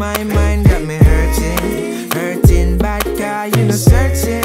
my mind got me hurting, hurting bad guy, you know searching.